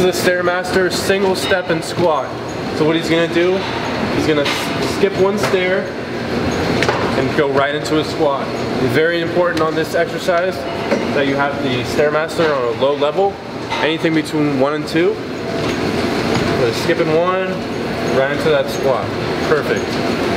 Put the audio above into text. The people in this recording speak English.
is a Stairmaster single step and squat. So what he's gonna do, he's gonna skip one stair and go right into a squat. It's very important on this exercise that you have the Stairmaster on a low level, anything between one and two. So skipping one, right into that squat. Perfect.